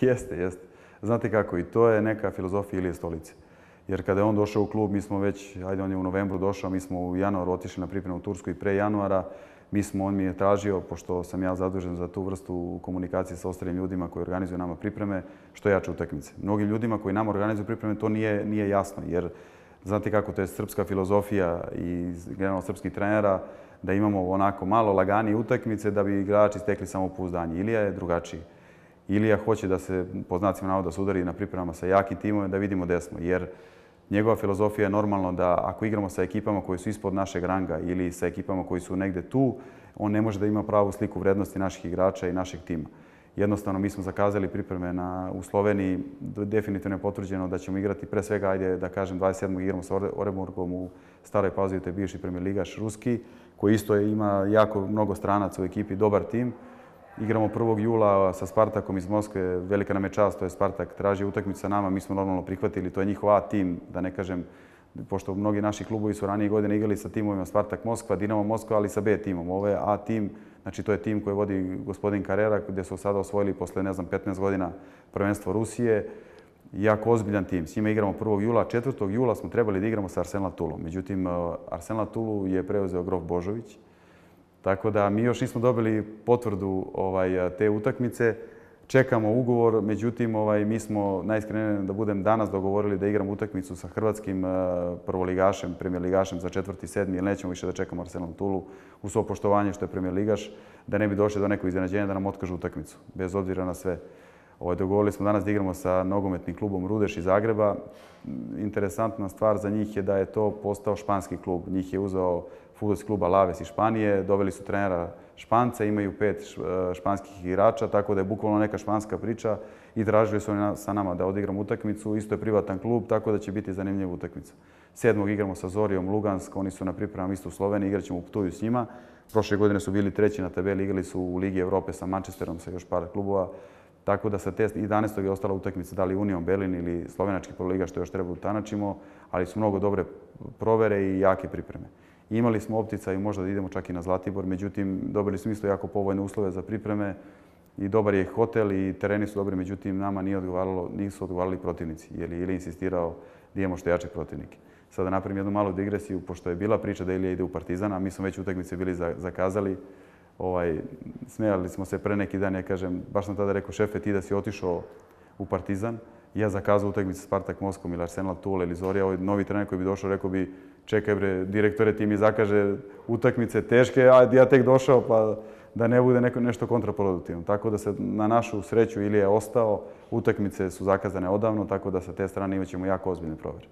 Jeste, jeste. Znate kako, i to je neka filozofija Ilije Stolice. Jer kada je on došao u klub, mi smo već, ajde on je u novembru došao, mi smo u januaru otišli na pripremu u Tursku i pre januara. Mi smo, on mi je tražio, pošto sam ja zadužen za tu vrstu komunikacije sa ostalim ljudima koji organizuju nama pripreme, što jače utakmice. Mnogim ljudima koji nam organizuju pripreme to nije, nije jasno, jer znate kako, to je srpska filozofija i generalno srpskih trenera, da imamo onako malo laganije utakmice da bi igrači stekli samopouzdanje. Ilija je drugačiji. Ilija hoće da se, po znacima navoda, se udari na pripremama sa jakim timom da vidimo gde smo. Jer njegova filozofija je normalno da ako igramo sa ekipama koji su ispod našeg ranga ili sa ekipama koji su negde tu, on ne može da ima pravu sliku vrednosti naših igrača i našeg tima. Jednostavno, mi smo zakazali pripreme na, u Sloveniji. Definitivno je potvrđeno da ćemo igrati pre svega, ajde da kažem, 27. igramo sa Oreburgom u staroj pauzi, to je bivši premijer ligaš Ruski, koji isto ima jako mnogo stranaca u ekipi, dobar tim. Igramo 1. jula sa Spartakom iz Moskve, velika nam je čast, to je Spartak, traži utakmicu sa nama, mi smo normalno prihvatili, to je njihov A tim, da ne kažem, pošto mnogi naši klubovi su ranije godine igrali sa timovima Spartak Moskva, Dinamo Moskva, ali sa B timom. Ovo je A tim, znači to je tim koji vodi gospodin Karera, gdje su sada osvojili posle, ne znam, 15 godina prvenstvo Rusije. Jako ozbiljan tim. S njima igramo 1. jula. 4. jula smo trebali da igramo sa Arsenal Tulom. Međutim, Arsenal Tulu je preuzeo Grof Božović, tako da mi još nismo dobili potvrdu ovaj, te utakmice. Čekamo ugovor, međutim ovaj, mi smo najiskrenije da budem danas dogovorili da igramo utakmicu sa hrvatskim prvoligašem, premijer ligašem za četvrti, sedmi, jer nećemo više da čekamo Arsenal Tulu u svo poštovanje što je premijer ligaš, da ne bi došli do nekog iznenađenja da nam otkažu utakmicu, bez obzira na sve. Ovaj, dogovorili smo danas da igramo sa nogometnim klubom Rudeš iz Zagreba. Interesantna stvar za njih je da je to postao španski klub. Njih je uzeo futbolski klub Alaves iz Španije, doveli su trenera Španca, imaju pet e, španskih igrača, tako da je bukvalno neka španska priča i tražili su oni sa nama da odigramo utakmicu. Isto je privatan klub, tako da će biti zanimljiva utakmica. Sedmog igramo sa Zorijom Lugansk, oni su na pripremama isto u Sloveniji, igraćemo u Ptuju s njima. Prošle godine su bili treći na tabeli, igrali su u Ligi Evrope sa Manchesterom, sa još par klubova. Tako da sa te 11. je ostala utakmica, da li Union Berlin ili Slovenački proliga, što još treba utanačimo, ali su mnogo dobre provere i jake pripreme. Imali smo optica i možda da idemo čak i na Zlatibor, međutim, dobili smo isto jako povoljne uslove za pripreme i dobar je hotel i tereni su dobri, međutim, nama nije odgovaralo, nisu odgovarali protivnici, jer je Ili insistirao da imamo što jače protivnike. Sada napravim jednu malu digresiju, pošto je bila priča da Ilija ide u Partizan, a mi smo već utakmice bili zakazali, ovaj, smijali smo se pre neki dan, ja kažem, baš sam tada rekao, šefe, ti da si otišao u Partizan, ja zakazao utakmice Spartak Moskom ili Arsenal Tule ili Zorija, ovaj novi trener koji bi došao, rekao bi, čekaj bre, direktore, ti mi zakaže utakmice teške, a ja tek došao, pa da ne bude neko, nešto kontraproduktivno. Tako da se na našu sreću ili je ostao, utakmice su zakazane odavno, tako da sa te strane imat ćemo jako ozbiljne provere.